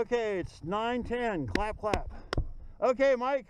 Okay, it's 9:10. Clap, clap. Okay, Mike.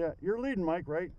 Yeah, you're leading, Mike, right?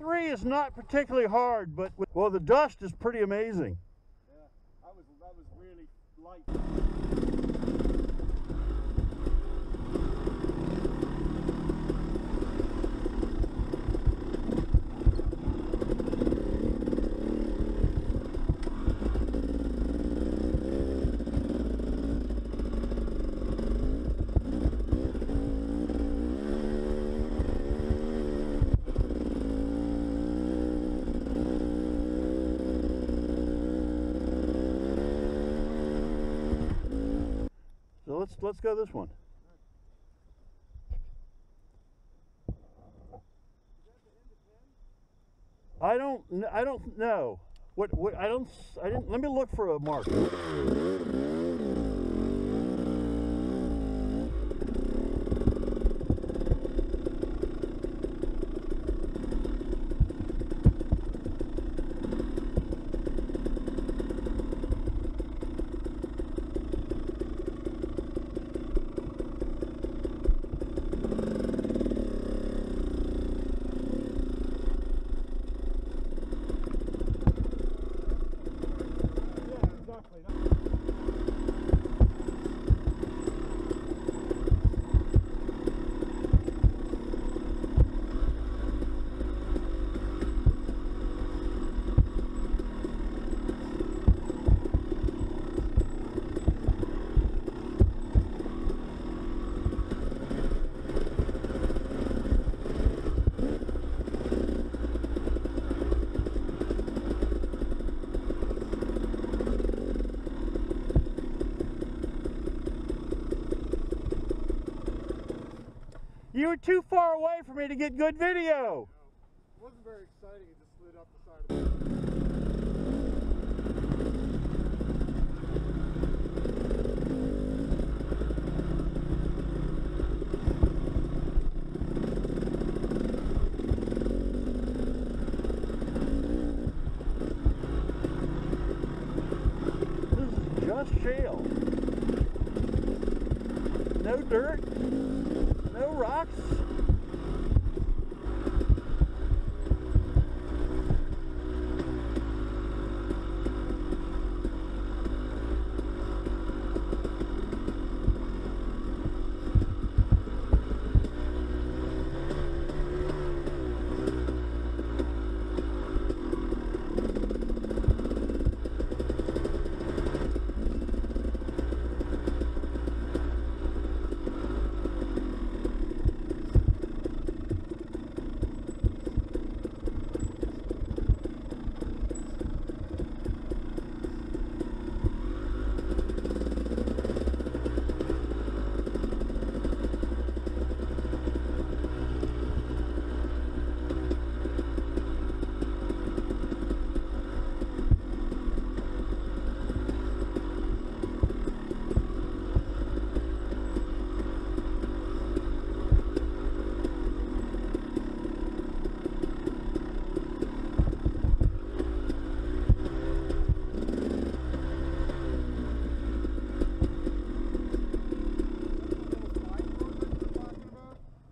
Twenty-three is not particularly hard, but well, the dust is pretty amazing. Yeah, that was that was really light. So let's go this one. I don't I don't know. What what I don't I didn't let me look for a mark. Were too far away for me to get good video. it wasn't very exciting. It just slid up the side of the. This is just shale. No dirt, no rocks.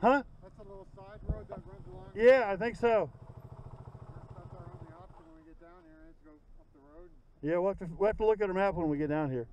Huh? That's a little side road that runs along. Yeah, I think so. That's our only option when we get down here is go up the road. Yeah, we'll have to, we'll have to look at a map when we get down here.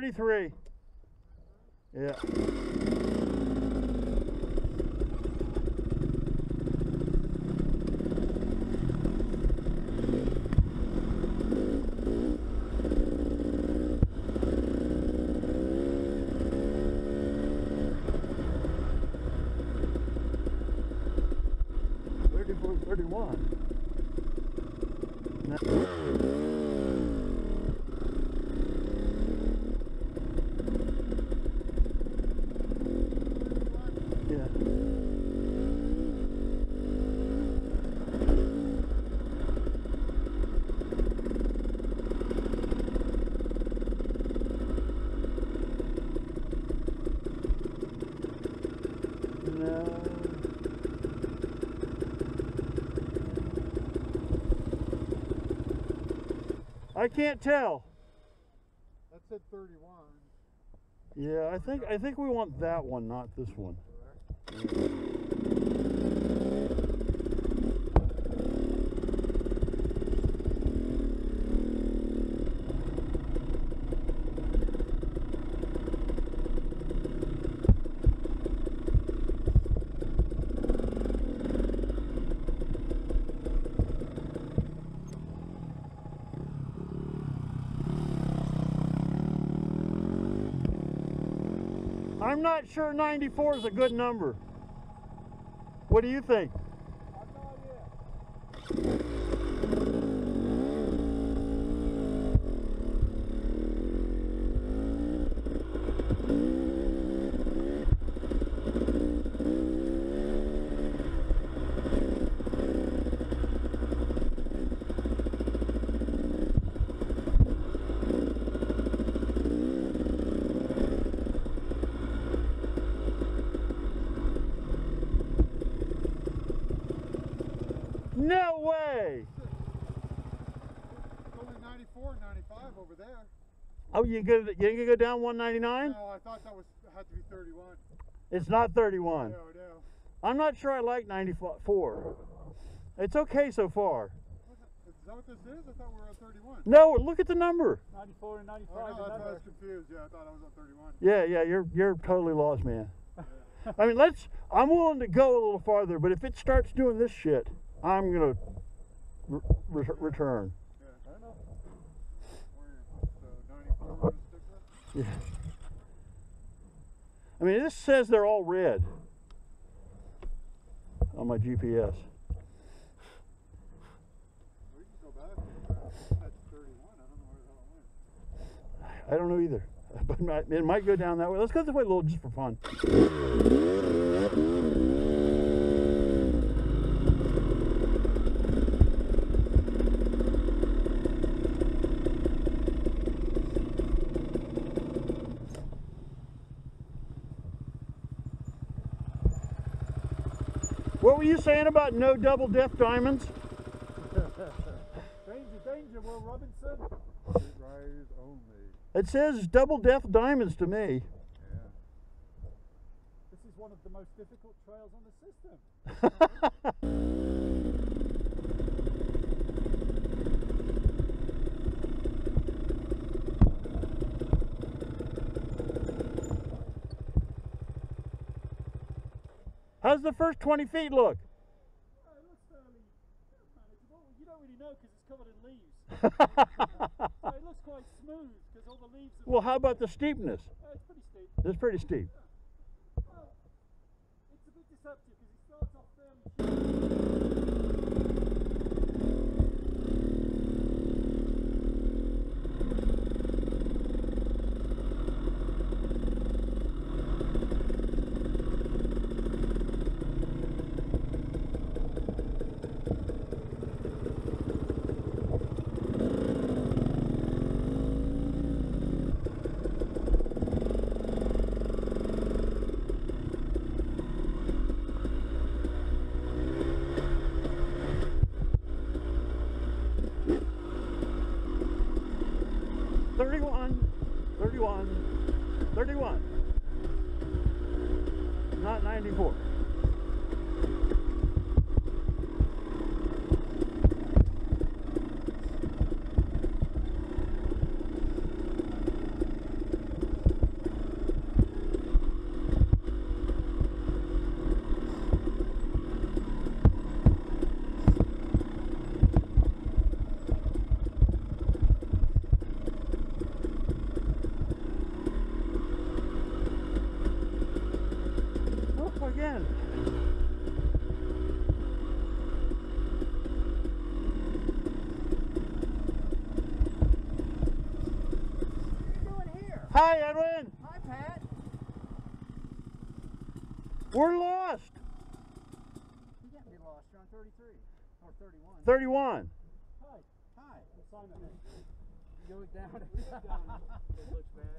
33. Yeah. I can't tell. That said 31. Yeah, I think I think we want that one, not this one. I'm not sure 94 is a good number. What do you think? No way! It's only 94 and 95 over there. Oh, you gonna you gonna go down 199? No, I thought that was had to be 31. It's not 31. No, no. I'm not sure I like 94. It's okay so far. Is that what this is? I thought we were on 31. No, look at the number. 94 and 95. Oh, no, that's why I another. was confused. Yeah, I thought I was on 31. Yeah, yeah, you're you're totally lost, man. I mean, let's. I'm willing to go a little farther, but if it starts doing this shit, I'm gonna re- re- return. Yeah, I know. Where, so 94 we're gonna stick with? Yeah. I mean, this says they're all red on my GPS. We can go back. That's 31. I don't know where the hell it went. I don't know either, but it might go down that way. Let's go this way a little just for fun. What were you saying about no double death diamonds? Danger, danger, Will Robinson. Only. It says double death diamonds to me. Yeah. This is one of the most difficult trails on the system. How's the first 20 feet look? Oh, it looks fairly manageable. You don't really know because it's covered in leaves. So it looks quite smooth because all the leaves are. well, how about the steepness? Uh, it's pretty steep. It's pretty steep. Well, it's a bit deceptive because it starts off fairly. Thirty-one, thirty-one, thirty-one. Not ninety-four. Oh, again. What are you doing here? Hi, Edwin. Hi, Pat. We're lost. You can't be lost. You're on 33 or 31. Thirty-one. Hi, Hi. Simon. Go down. It looks bad.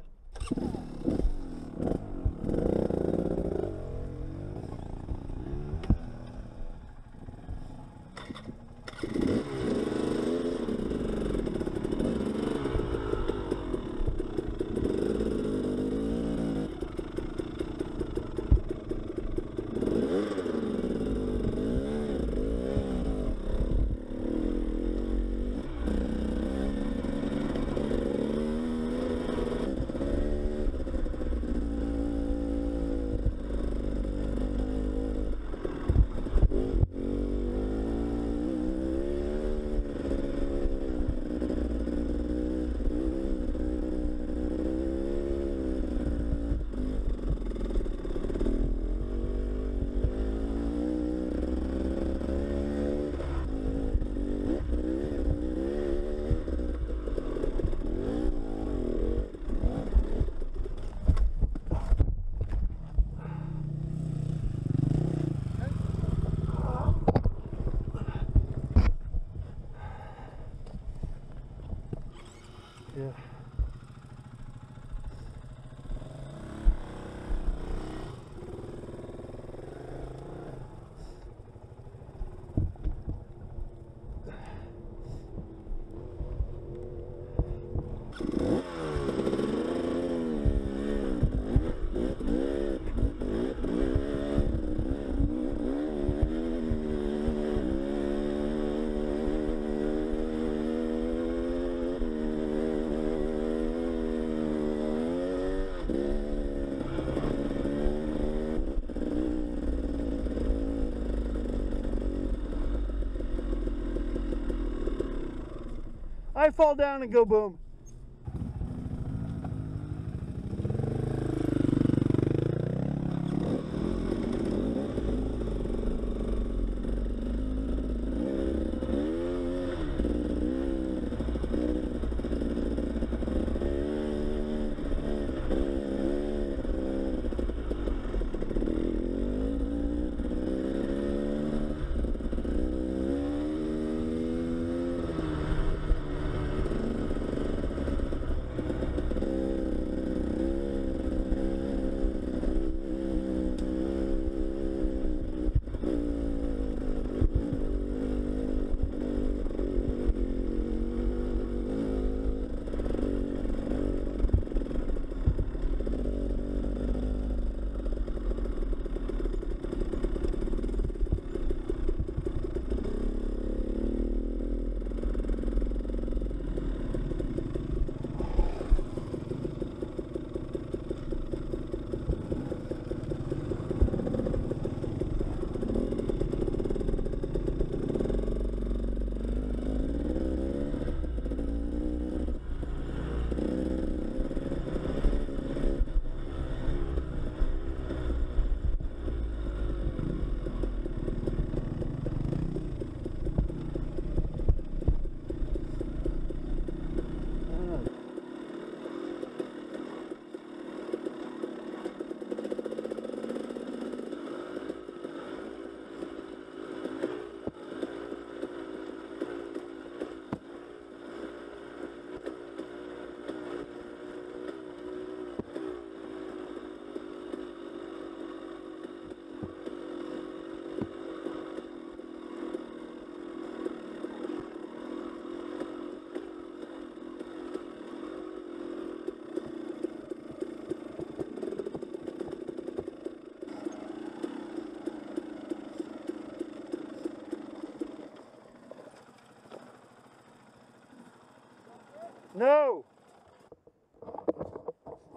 I fall down and go boom.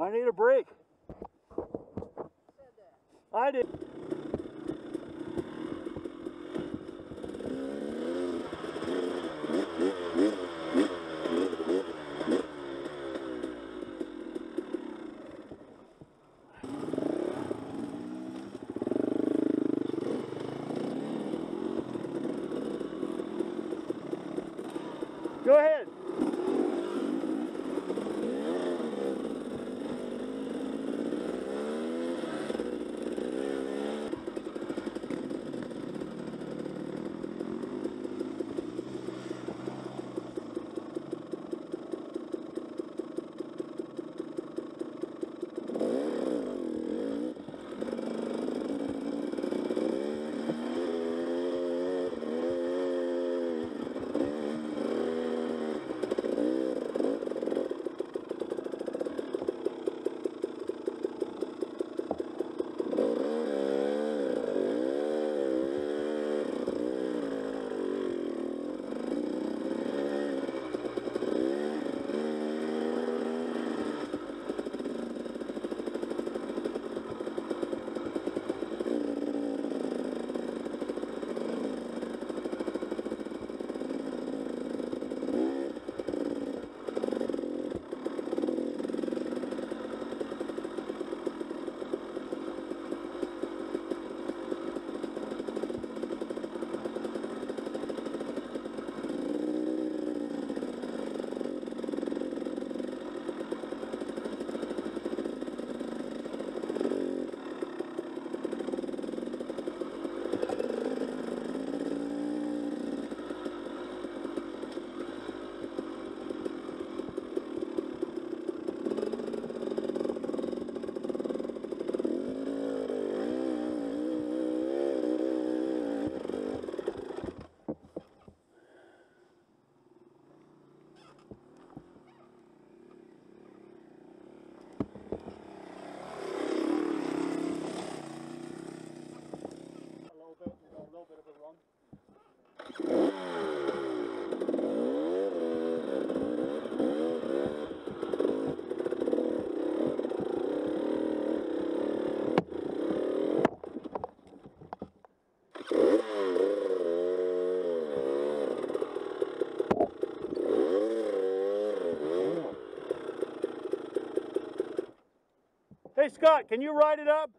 I need a break. I did. Scott, can you write it up?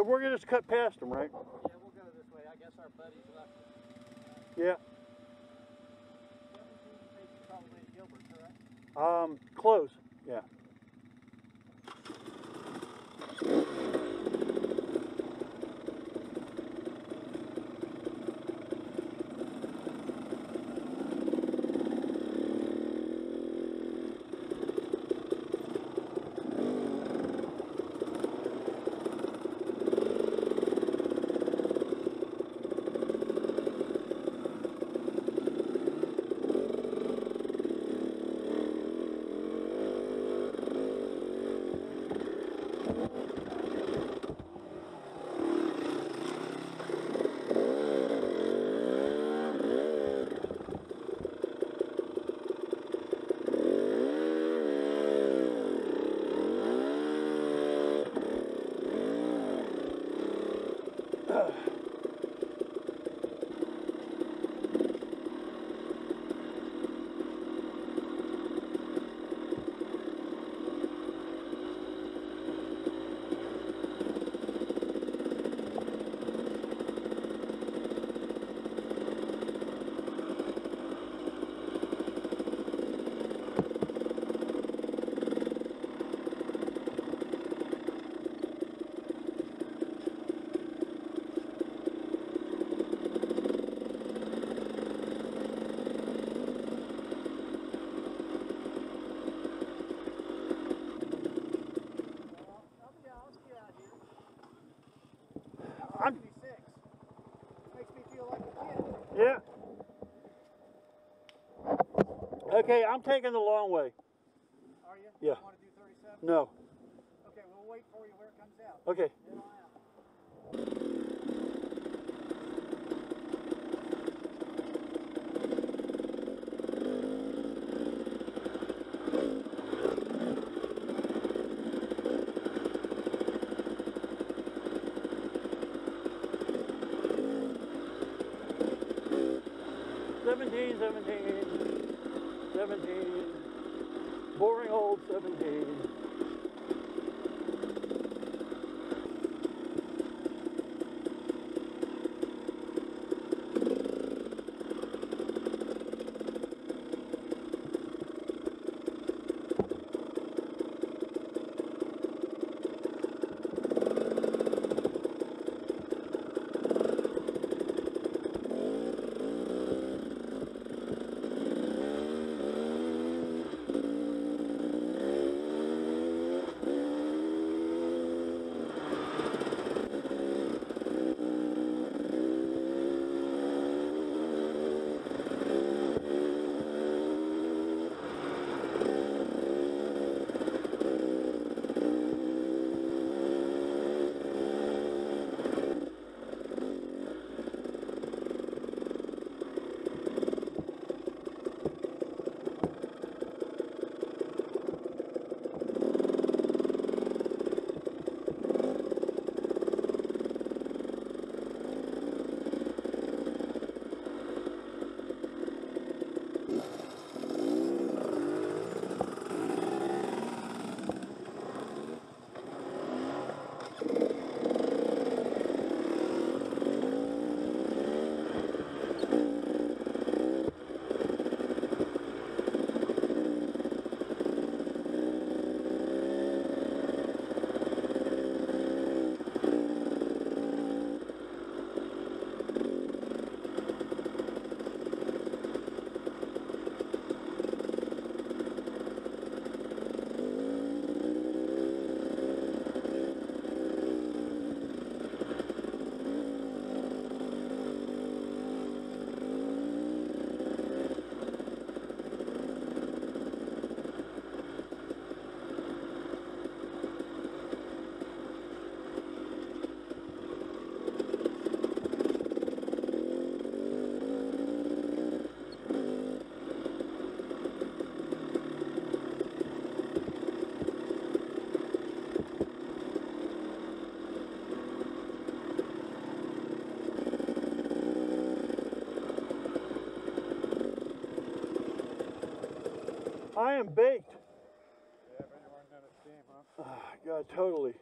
So we're gonna just cut past them, right? Yeah, we'll go this way. I guess our buddies left. Yeah. 17 takes you probably to Gilbert, correct? Um, close. Yeah. Well, I'll be out. Let's get out here. I'm- 76. Makes me feel like a kid. Yeah. Okay, I'm taking the long way. Are you? Yeah. You want to do 37? No. Okay, we'll wait for you where it comes out. Okay. I am baked. Yeah, but you weren't done at steam, huh? God, totally.